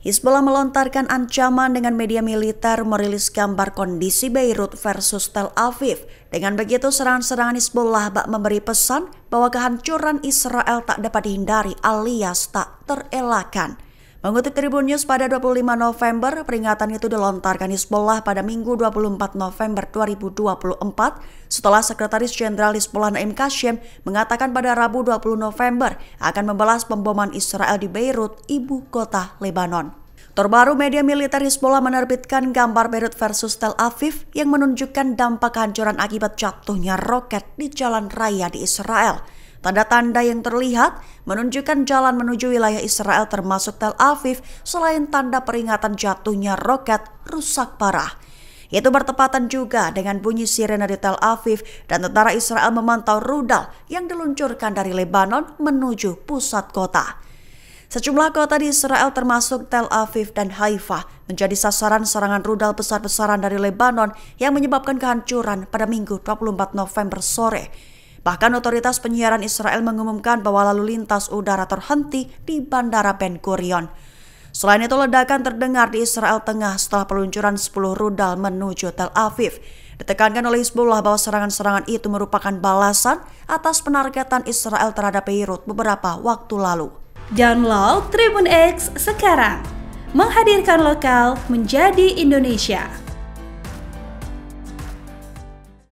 Hizbullah melontarkan ancaman dengan media militer merilis gambar kondisi Beirut versus Tel Aviv. Dengan begitu serangan-serangan Hizbullah bak memberi pesan bahwa kehancuran Israel tak dapat dihindari alias tak terelakkan. Mengutip Tribun News pada 25 November, peringatan itu dilontarkan Hizbullah pada Minggu 24 November 2024 setelah Sekretaris Jenderal Hizbullah Naim Qasim mengatakan pada Rabu 20 November akan membalas pemboman Israel di Beirut, ibu kota Lebanon. Terbaru media militer Hizbullah menerbitkan gambar Beirut versus Tel Aviv yang menunjukkan dampak kehancuran akibat jatuhnya roket di jalan raya di Israel. Tanda-tanda yang terlihat menunjukkan jalan menuju wilayah Israel termasuk Tel Aviv selain tanda peringatan jatuhnya roket rusak parah. Itu bertepatan juga dengan bunyi sirene di Tel Aviv dan tentara Israel memantau rudal yang diluncurkan dari Lebanon menuju pusat kota. Sejumlah kota di Israel termasuk Tel Aviv dan Haifa menjadi sasaran serangan rudal besar-besaran dari Lebanon yang menyebabkan kehancuran pada Minggu 24 November sore. Bahkan otoritas penyiaran Israel mengumumkan bahwa lalu lintas udara terhenti di Bandara Ben Gurion. Selain itu ledakan terdengar di Israel Tengah setelah peluncuran 10 rudal menuju Tel Aviv. Ditekankan oleh Hizbullah bahwa serangan-serangan itu merupakan balasan atas penargetan Israel terhadap Beirut beberapa waktu lalu. Download Tribun X sekarang, menghadirkan lokal menjadi Indonesia.